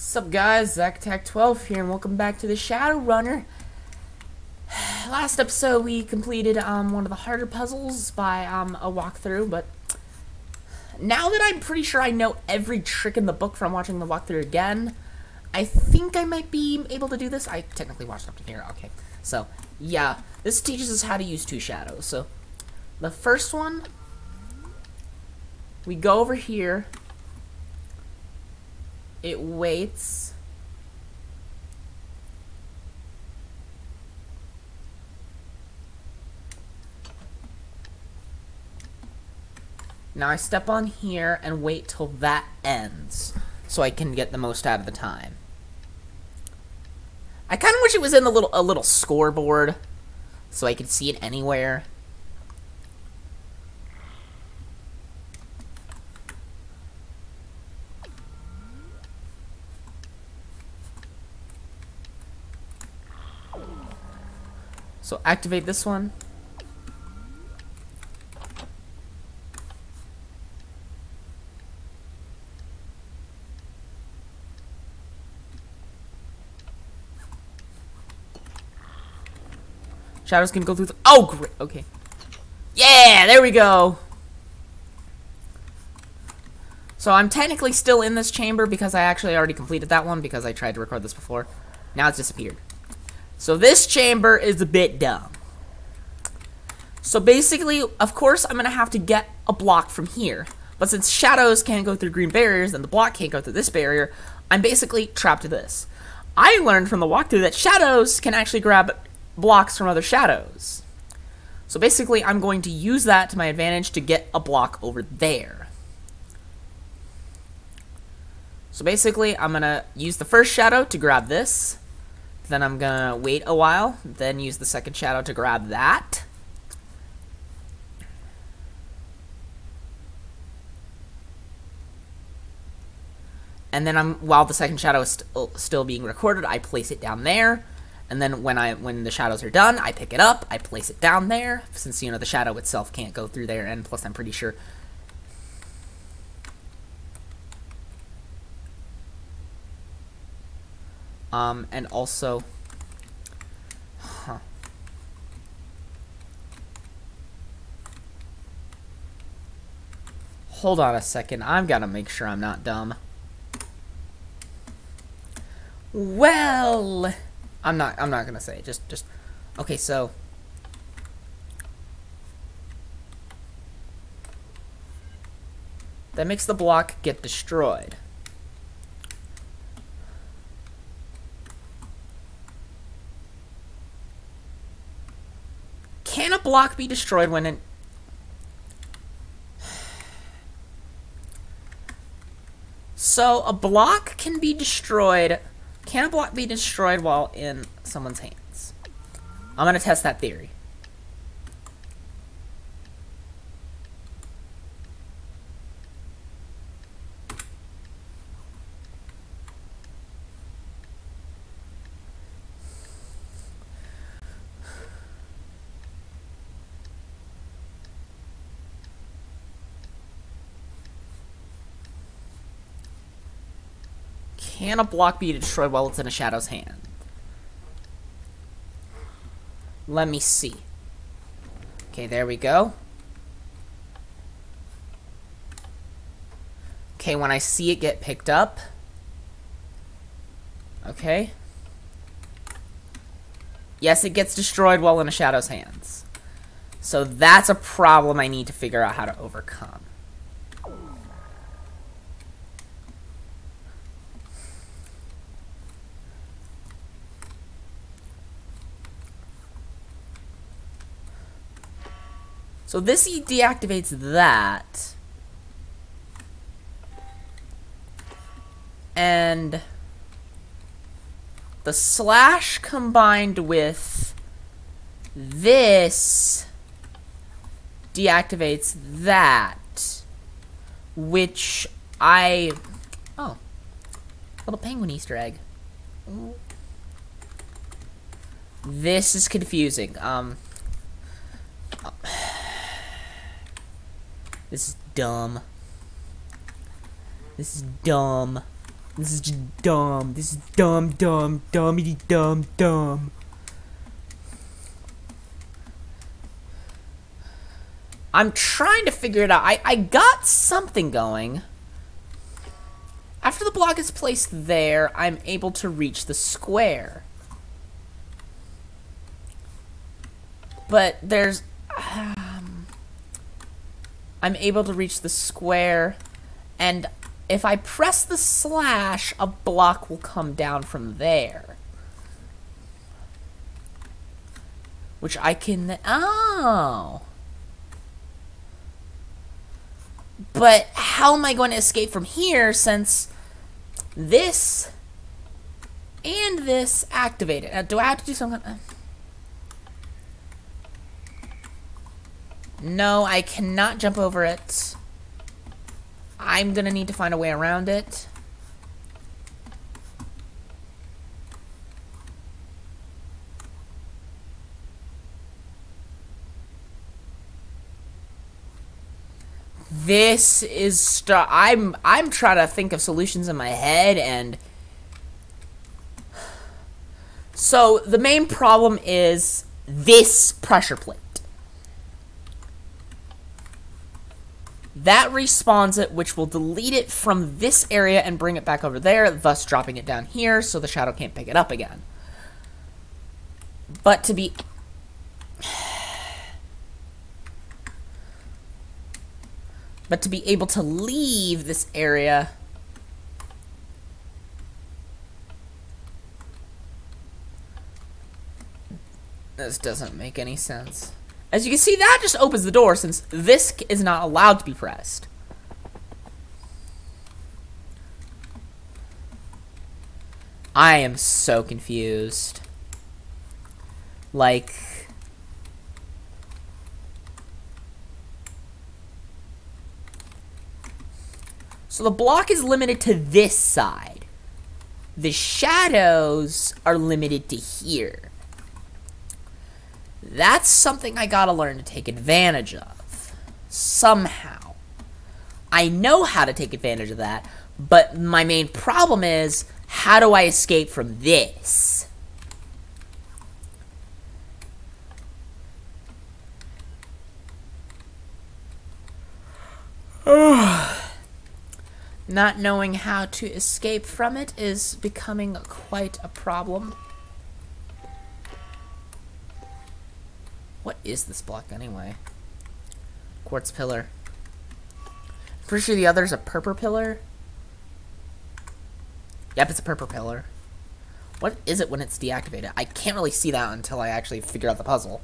Sup guys, ZachAttack12 here, and welcome back to the Shadowrunner. Last episode we completed um, one of the harder puzzles by um, a walkthrough, but now that I'm pretty sure I know every trick in the book from watching the walkthrough again, I think I might be able to do this. I technically watched up to here, okay. So, yeah, this teaches us how to use two shadows. So, the first one, we go over here, it waits. Now I step on here and wait till that ends so I can get the most out of the time. I kind of wish it was in a little a little scoreboard so I could see it anywhere. So activate this one. Shadows can go through Oh, great. Okay. Yeah, there we go. So I'm technically still in this chamber because I actually already completed that one because I tried to record this before. Now it's disappeared. So this chamber is a bit dumb. So basically, of course, I'm going to have to get a block from here. But since shadows can't go through green barriers and the block can't go through this barrier, I'm basically trapped to this. I learned from the walkthrough that shadows can actually grab blocks from other shadows. So basically, I'm going to use that to my advantage to get a block over there. So basically, I'm going to use the first shadow to grab this. Then I'm gonna wait a while, then use the second shadow to grab that. And then I'm while the second shadow is st oh, still being recorded, I place it down there. And then when I when the shadows are done, I pick it up, I place it down there, since you know the shadow itself can't go through there, and plus I'm pretty sure Um, and also, huh. Hold on a second. I've got to make sure I'm not dumb. Well, I'm not. I'm not gonna say. Just, just. Okay, so. That makes the block get destroyed. Can a block be destroyed when it... So, a block can be destroyed... Can a block be destroyed while in someone's hands? I'm gonna test that theory. Can a block be destroyed while it's in a shadow's hand? Let me see. Okay, there we go. Okay, when I see it get picked up. Okay. Yes, it gets destroyed while in a shadow's hands. So that's a problem I need to figure out how to overcome. So this deactivates that. And the slash combined with this deactivates that. Which I... Oh. Little penguin Easter egg. This is confusing. Um... This is dumb. This is dumb. This is just dumb. This is dumb, dumb, dumbity, dumb, dumb. I'm trying to figure it out. I, I got something going. After the block is placed there, I'm able to reach the square. But there's... I'm able to reach the square, and if I press the slash, a block will come down from there. Which I can... Oh! But how am I going to escape from here since this and this activated? Now, do I have to do something? No, I cannot jump over it. I'm gonna need to find a way around it. This is st I'm I'm trying to think of solutions in my head and so the main problem is this pressure plate. That respawns it, which will delete it from this area and bring it back over there, thus dropping it down here so the shadow can't pick it up again. But to be... But to be able to leave this area... This doesn't make any sense. As you can see, that just opens the door since this is not allowed to be pressed. I am so confused. Like... So the block is limited to this side. The shadows are limited to here. That's something I gotta learn to take advantage of. Somehow. I know how to take advantage of that, but my main problem is, how do I escape from this? Not knowing how to escape from it is becoming quite a problem. Is this block anyway? Quartz pillar. Pretty sure the other's a purple pillar. Yep, it's a purple pillar. What is it when it's deactivated? I can't really see that until I actually figure out the puzzle.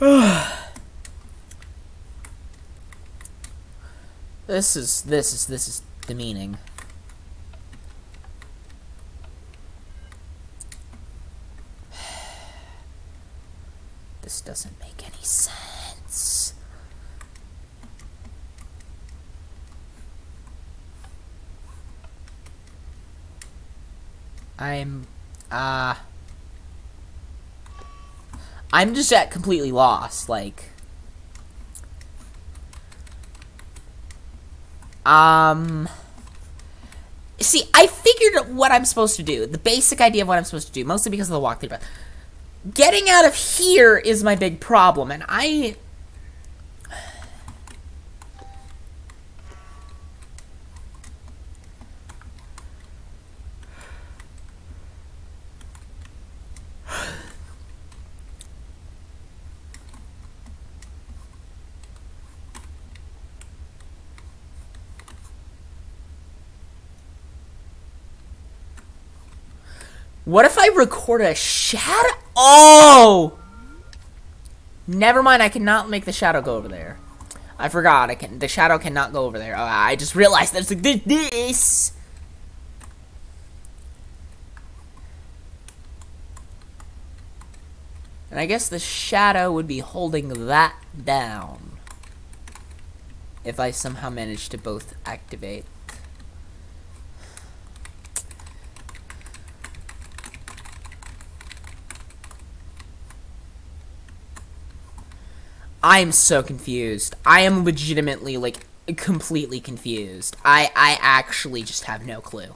this is this is this is demeaning. This doesn't make any sense. I'm, uh... I'm just at completely lost, like... Um... See, I figured what I'm supposed to do. The basic idea of what I'm supposed to do, mostly because of the walkthrough, but getting out of here is my big problem, and I... What if I record a shadow? Oh! Never mind, I cannot make the shadow go over there. I forgot, I can. the shadow cannot go over there. Oh, I just realized there's like this. And I guess the shadow would be holding that down. If I somehow manage to both activate. I am so confused. I am legitimately like completely confused. I I actually just have no clue.